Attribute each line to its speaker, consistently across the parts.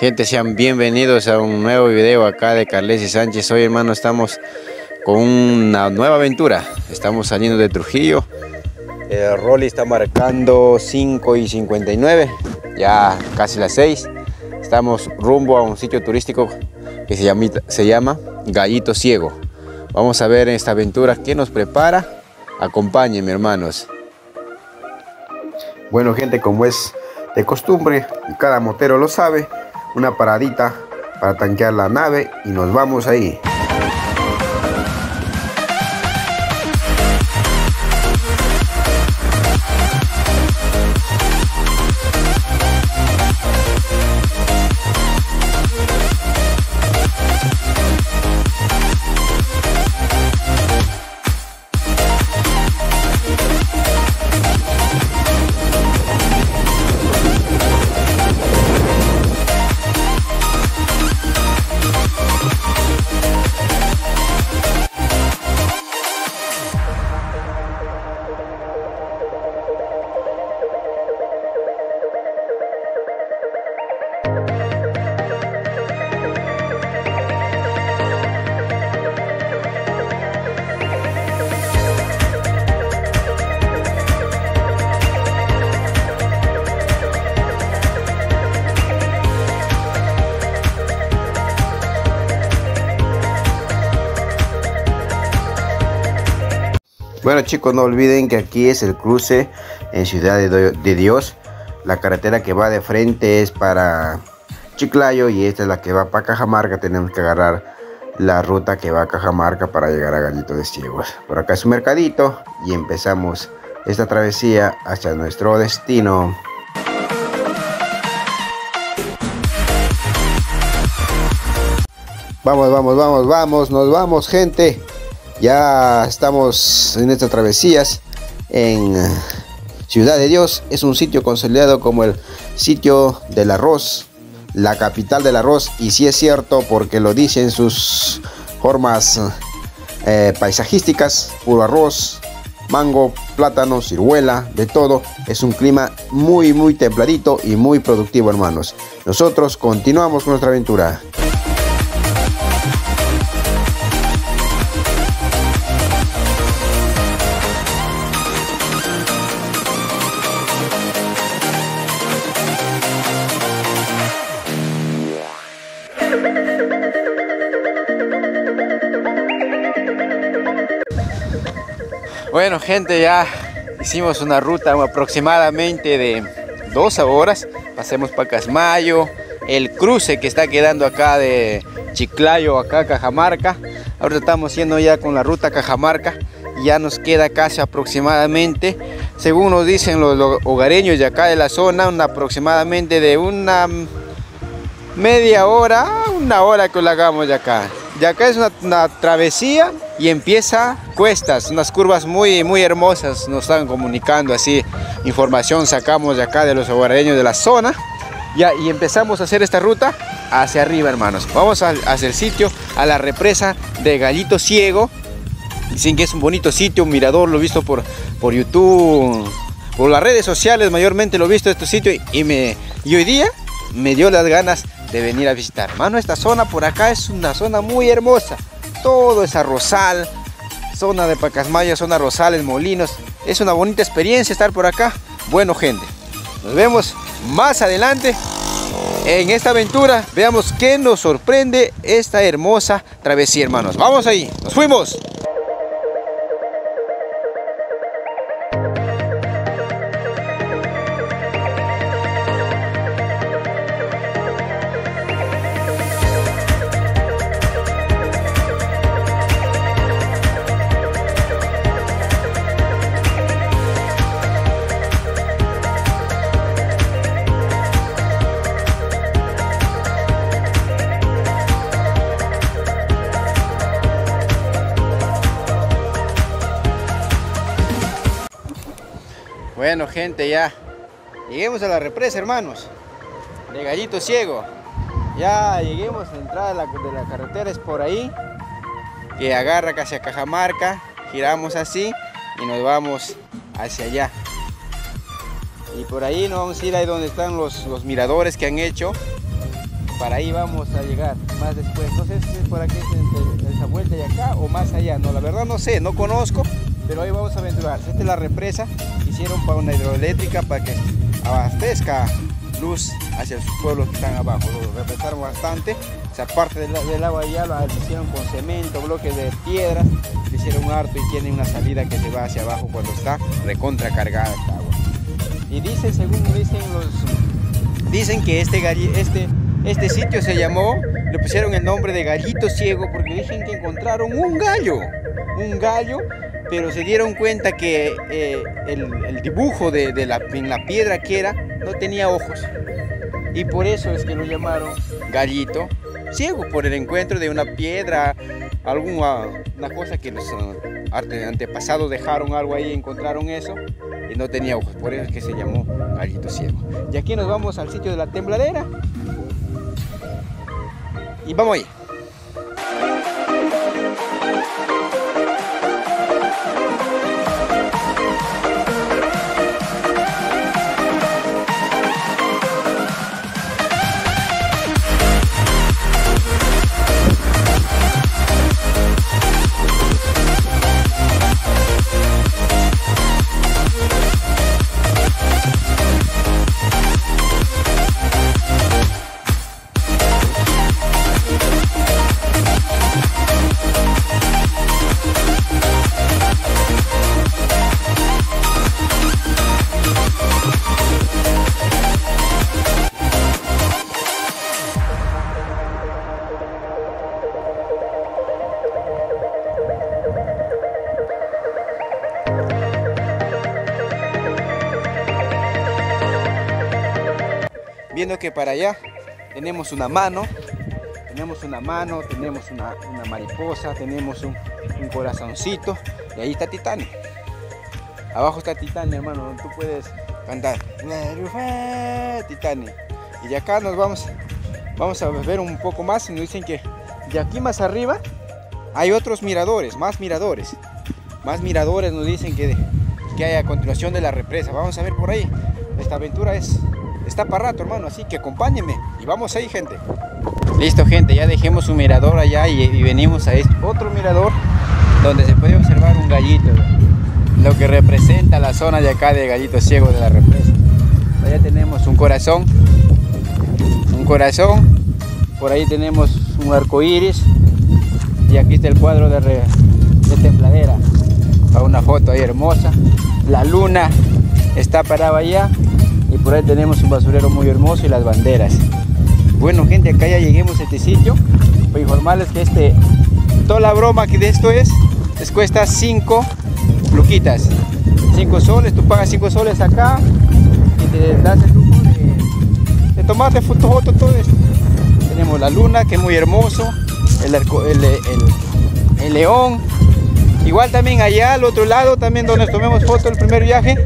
Speaker 1: Gente, sean bienvenidos a un nuevo video acá de Carles y Sánchez. Hoy, hermano, estamos con una nueva aventura. Estamos saliendo de Trujillo. El Rolly está marcando 5 y 59, ya casi las 6. Estamos rumbo a un sitio turístico que se llama, se llama Gallito Ciego. Vamos a ver en esta aventura qué nos prepara. Acompáñenme, hermanos. Bueno, gente, como es de costumbre, cada motero lo sabe, una paradita para tanquear la nave y nos vamos ahí. Chicos, no olviden que aquí es el cruce en Ciudad de, Dios. La carretera que va de frente es para Chiclayo y esta es la que va para Cajamarca. Tenemos que agarrar la ruta que va a Cajamarca para llegar a Gallito de Ciegos. Por acá es un mercadito y empezamos esta travesía hacia nuestro destino. Vamos, vamos, vamos, vamos, nos vamos gente. Ya estamos en estas travesías en Ciudad de Dios. Es un sitio consolidado como el sitio del arroz, la capital del arroz. Y si es cierto porque lo dicen sus formas eh, paisajísticas, puro arroz, mango, plátano, ciruela, de todo. Es un clima muy, muy templadito y muy productivo, hermanos. Nosotros continuamos con nuestra aventura. Bueno gente, ya hicimos una ruta aproximadamente de dos horas. Pasemos para Casmayo, el cruce que está quedando acá de Chiclayo, acá Cajamarca. Ahora estamos yendo ya con la ruta Cajamarca. Ya nos queda casi aproximadamente, según nos dicen los, hogareños de acá de la zona, una aproximadamente de una media hora, una hora que lo hagamos de acá. De acá es una travesía y empieza cuestas, unas curvas muy, muy hermosas, nos están comunicando así, información sacamos de acá de los hogareños de la zona, ya, y empezamos a hacer esta ruta hacia arriba, hermanos. Vamos hacia el sitio, a la represa de Gallito Ciego, dicen que es un bonito sitio, un mirador, lo he visto por, por YouTube, por las redes sociales, mayormente lo he visto este sitio, y, me, y hoy día me dio las ganas de venir a visitar. Hermano, esta zona por acá es una zona muy hermosa todo es arrozal, zona de Pacasmaya, zona Rosales, Molinos. Es una bonita experiencia estar por acá. Bueno, gente, nos vemos más adelante en esta aventura. Veamos qué nos sorprende esta hermosa travesía, hermanos. Vamos ahí, nos fuimos. Bueno, gente, ya lleguemos a la represa, hermanos, de Gallito Ciego. Ya lleguemos a la entrada de la, carretera, es por ahí, que agarra casi a Cajamarca. giramos así y nos vamos hacia allá. Y por ahí nos vamos a ir ahí donde están los, los miradores que han hecho. Para ahí vamos a llegar más después. Entonces, es por aquí, esa vuelta de acá o más allá. No, la verdad no sé, no conozco, pero hoy vamos a aventurar. Esta es la represa hicieron para una hidroeléctrica para que abastezca luz hacia sus pueblos que están abajo. Lo represaron bastante. Esa parte del, del agua ya lo hicieron con cemento, bloques de piedras. Le hicieron harto y tiene una salida que se va hacia abajo cuando está recontra cargada esta agua. Y dicen, según dicen los... Dicen que este, este, este sitio se llamó, le pusieron el nombre de Gallito Ciego porque dicen que encontraron un gallo. Un gallo pero se dieron cuenta que eh, el, dibujo de, la, en la piedra que era no tenía ojos. Y por eso es que lo llamaron gallito ciego, por el encuentro de una piedra, alguna una cosa que los antepasados dejaron algo ahí, encontraron eso y no tenía ojos, por eso es que se llamó gallito ciego. Y aquí nos vamos al sitio de la tembladera y vamos ahí. Que para allá tenemos una mano, tenemos una mano, tenemos una, una mariposa, tenemos un, un, corazoncito y ahí está Titania. Abajo está Titania, hermano, tú puedes cantar Titania. Y de acá nos vamos, vamos a ver un poco más y nos dicen que de aquí más arriba hay otros miradores, más miradores. Más miradores nos dicen que, que hay a continuación de la represa. Vamos a ver por ahí. Esta aventura es está para rato, hermano, así que acompáñenme y vamos ahí, gente. Listo, gente, ya dejemos un mirador allá y, venimos a este otro mirador donde se puede observar un gallito, lo que representa la zona de acá de gallito ciego de la represa. Allá tenemos un corazón, un corazón, por ahí tenemos un arco iris y aquí está el cuadro de, de templadera para una foto ahí hermosa. La luna está parada allá y por ahí tenemos un basurero muy hermoso y las banderas. Bueno gente, acá ya lleguemos a este sitio. Voy a informarles que este, toda la broma que de esto es, les cuesta 5 luquitas. 5 soles, tú pagas 5 soles acá y te das el lujo de, de tomarte foto, foto, todo esto. Tenemos la luna que es muy hermoso, el, el, el león. Igual también allá al otro lado, también donde tomemos foto el primer viaje,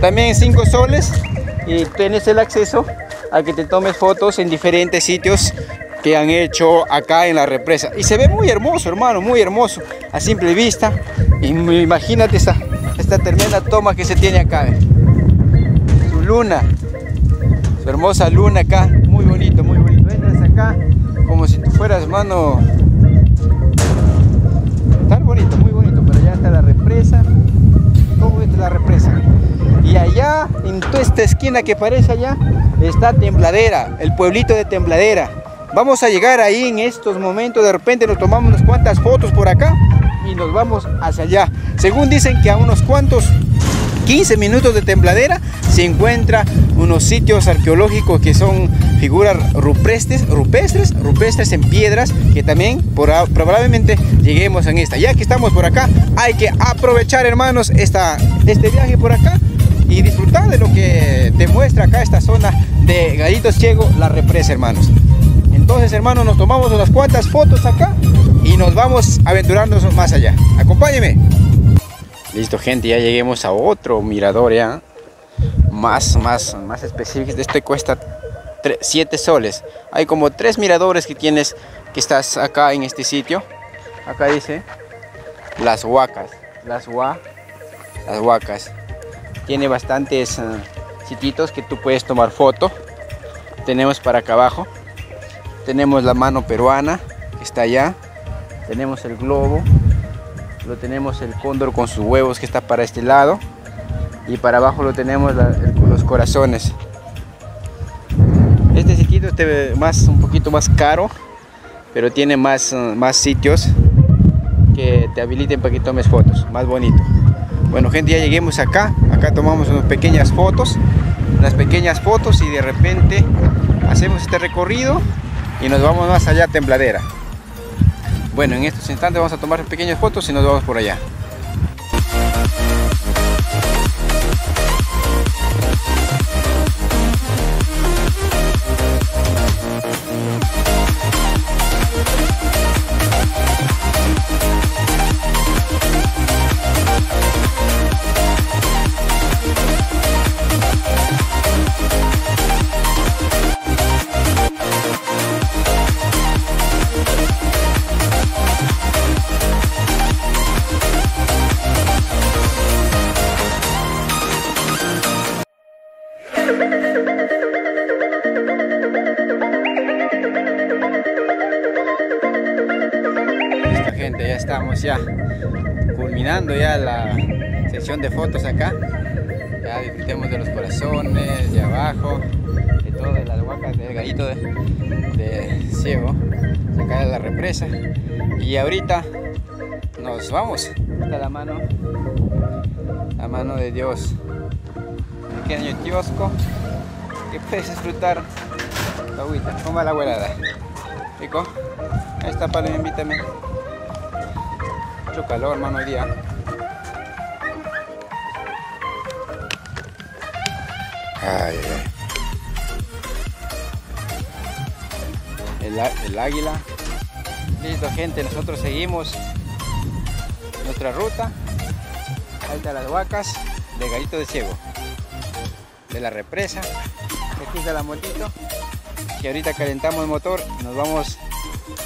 Speaker 1: también 5 soles y tienes el acceso a que te tomes fotos en diferentes sitios que han hecho acá en la represa. Y se ve muy hermoso hermano muy hermoso a simple vista. Y imagínate esta, esta tremenda toma que se tiene acá ¿eh? su luna su hermosa luna acá muy bonito muy bonito. Entras acá como si tú fueras hermano. Tan bonito muy bonito pero allá está la represa en toda esta esquina que parece allá está Tembladera, el pueblito de Tembladera. Vamos a llegar ahí en estos momentos, de repente nos tomamos unas cuantas fotos por acá y nos vamos hacia allá. Según dicen que a unos cuantos 15 minutos de Tembladera se encuentra unos sitios arqueológicos que son figuras rupestres, rupestres, rupestres en piedras que también probablemente lleguemos en esta. Ya que estamos por acá, hay que aprovechar hermanos esta, este viaje por acá y disfrutar de lo que te muestra acá esta zona de Gallito Ciego, la represa, hermanos. Entonces, hermanos, nos tomamos unas cuantas fotos acá y nos vamos a aventurarnos más allá. Acompáñeme. Listo, gente, ya lleguemos a otro mirador ya. Más, más, más específico. Este cuesta 7 soles. Hay como tres miradores que tienes que estás acá en este sitio. Acá dice Las Huacas. las, las huacas. Tiene bastantes uh, que tú puedes tomar foto. Tenemos para acá abajo. Tenemos la mano peruana que está allá. Tenemos el globo. Lo tenemos el cóndor con sus huevos que está para este lado. Y para abajo lo tenemos los corazones. Este sitio es más, un poquito más caro, pero tiene más, uh, más sitios que te habiliten para que tomes fotos, más bonito. Bueno gente, ya lleguemos acá, acá tomamos unas pequeñas fotos, unas pequeñas fotos y de repente hacemos este recorrido y nos vamos más allá Tembladera. Bueno, en estos instantes vamos a tomar pequeñas fotos y nos vamos por allá. Ya estamos ya culminando ya la sesión de fotos acá. Ya disfrutemos de los corazones, de abajo, de todas las huacas del gallito de, ciego, acá de la represa. Y ahorita nos vamos. Está la mano, la mano de Dios. Un pequeño kiosco que puedes disfrutar la agüita. ¿Cómo va la abuelada? ¿Rico? Ahí está, Pablo, invítame. Mucho calor, hermano, hoy día. Ay, ay. El, el águila. Listo, gente, nosotros seguimos nuestra ruta. Están las huacas de Gallito de Ciego. De la represa. Aquí está la motito. Y ahorita calentamos el motor nos vamos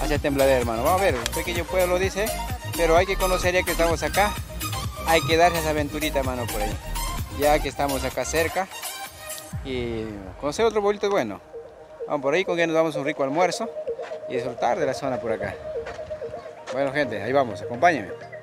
Speaker 1: hacia Tembladera, hermano. Vamos a ver, un pequeño pueblo dice. Pero hay que conocer ya que estamos acá. Hay que darse esa aventurita, hermano, por ahí. Ya que estamos acá cerca. Y conocer otro pueblito bueno. Vamos por ahí con que nos damos un rico almuerzo. Y disfrutar de la zona por acá. Bueno, gente, ahí vamos. Acompáñenme.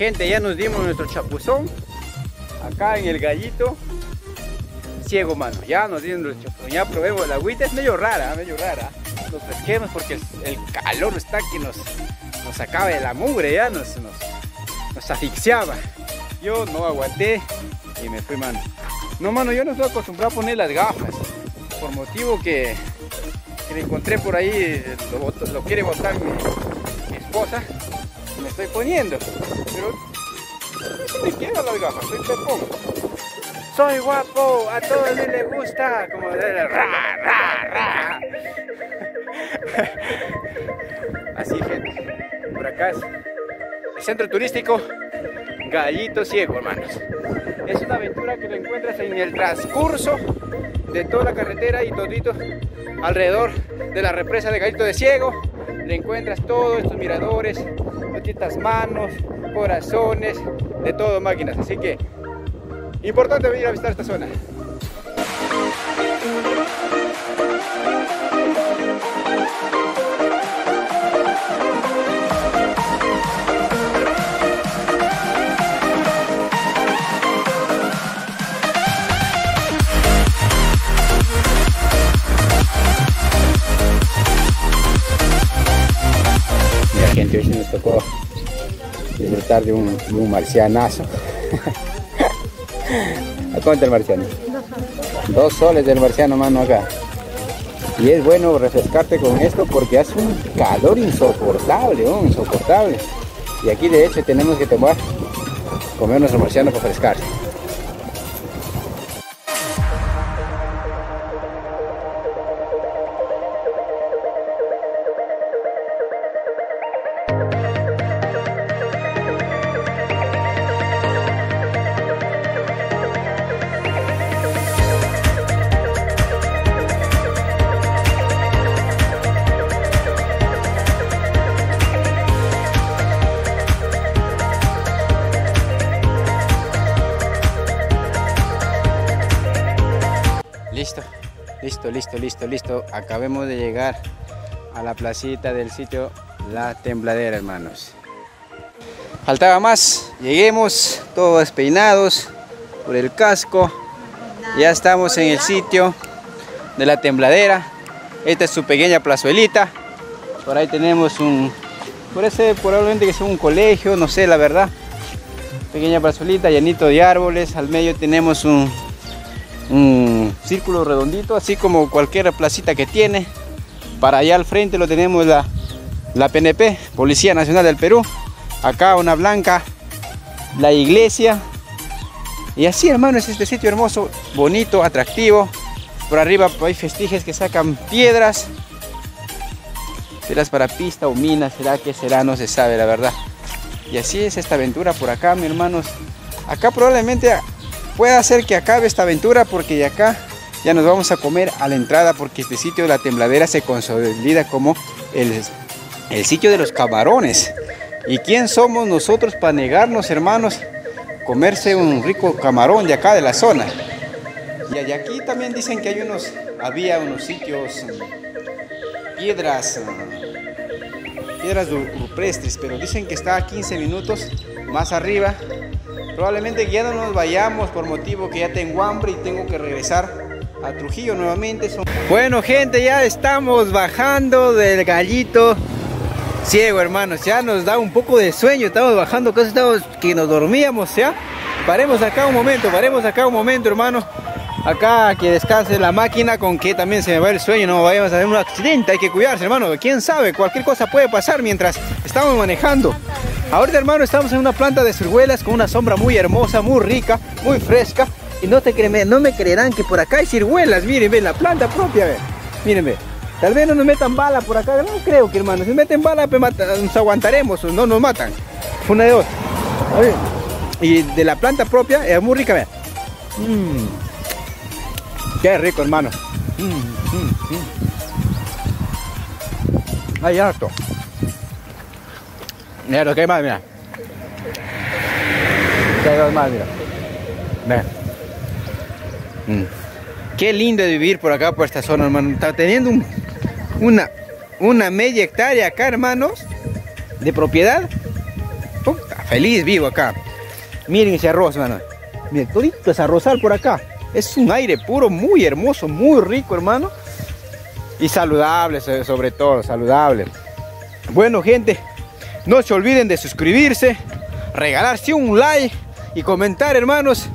Speaker 1: Gente, ya nos dimos nuestro chapuzón acá en el gallito ciego, mano. Ya nos dimos nuestro chapuzón, ya probemos la agüita, es medio rara, medio rara. Nos pesquemos porque el, calor está que nos, nos acaba de la mugre, ya nos, nos, nos asfixiaba. Yo no aguanté y me fui, mano. No, mano, yo no estoy acostumbrado a poner las gafas por motivo que, que encontré por ahí, lo, quiere botar mi esposa me estoy poniendo. Pero me quiero las gafas, soy pepón. Soy guapo, a todos les gusta, como de ra, ra, ra. Así gente, por acá es el centro turístico Gallito Ciego, hermanos. Es una aventura que lo encuentras en el transcurso de toda la carretera y todito alrededor de la represa de Gallito de Ciego. Le encuentras todos estos miradores, estas manos, corazones, de todo máquinas. Así que importante venir a visitar esta zona. Que sí nos tocó disfrutar de un, de un marcianazo. ¿A cuánto el marciano? Dos soles del marciano, mano, acá. Y es bueno refrescarte con esto porque hace un calor insoportable, ¿no? insoportable. Y aquí de hecho tenemos que tomar, comer nuestro marciano para refrescarse. Listo, listo, listo. Acabemos de llegar a la placita del sitio La Tembladera, hermanos. Faltaba más, lleguemos todos despeinados por el casco. Ya estamos en el sitio de La Tembladera. Esta es su pequeña plazuelita. Por ahí tenemos un, parece probablemente que sea un colegio, no sé la verdad. Pequeña plazuelita, llanito de árboles. Al medio tenemos un, un círculo redondito, así como cualquier placita que tiene. Para allá al frente lo tenemos la, la PNP, Policía Nacional del Perú. Acá una blanca, la iglesia. Y así hermano es este sitio hermoso, bonito, atractivo. Por arriba hay festiges que sacan piedras. Piedras para pista o minas, será que será, no se sabe la verdad. Y así es esta aventura por acá, mis hermanos. Acá probablemente puede ser que acabe esta aventura porque de acá ya nos vamos a comer a la entrada porque este sitio de la tembladera se consolida como el, el sitio de los camarones. ¿Y quién somos nosotros para negarnos, hermanos, comerse un rico camarón de acá de la zona? Y aquí también dicen que hay unos, había unos sitios, piedras, piedras rupestres, pero dicen que está a 15 minutos más arriba Probablemente ya no nos vayamos por motivo que ya tengo hambre y tengo que regresar a Trujillo nuevamente. Bueno gente, ya estamos bajando del gallito ciego hermanos. Ya nos da un poco de sueño, estamos bajando, casi estamos que nos dormíamos ya. Paremos acá un momento, paremos acá un momento hermano. Acá que descanse la máquina con que también se me va el sueño, no vayamos a tener un accidente, hay que cuidarse hermano. Quién sabe, cualquier cosa puede pasar mientras estamos manejando. Ahorita hermano estamos en una planta de ciruelas con una sombra muy hermosa, muy rica, muy fresca. Y no, te creen, no me creerán que por acá hay ciruelas, miren, ven, la planta propia, ven. Miren, ven. Tal vez no nos metan bala por acá, no creo que hermano, si meten bala pues, nos aguantaremos, no nos matan. Una de dos. Y de la planta propia es muy rica, ven. Mm. Qué rico hermano. Mm, mm, Hay harto. Mira lo que hay más, mira. hay más, mira. Mm. Qué lindo vivir por acá, por esta zona, hermano. Está teniendo una, una media hectárea acá, hermanos, de propiedad. feliz vivo acá. Miren ese arroz, hermano. Miren, todito es arrozal por acá. Es un aire puro, muy hermoso, muy rico, hermano. Y saludable, sobre todo, saludable. Bueno, gente, no se olviden de suscribirse, regalarse un like y comentar, hermanos.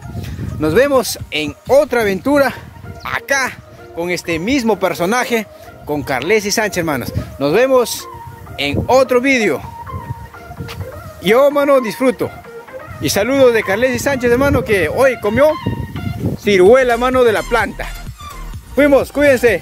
Speaker 1: Nos vemos en otra aventura acá con este mismo personaje, con Carles y Sánchez, hermanos. Nos vemos en otro vídeo. Yo, hermano, disfruto. Y saludos de Carles y Sánchez, hermano, que hoy comió ciruela, mano, de la planta. Fuimos, cuídense.